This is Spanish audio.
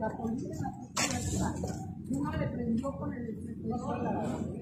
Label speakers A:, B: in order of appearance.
A: la policía de la ciudad de Nunca le prendió con el explorador de la espectador.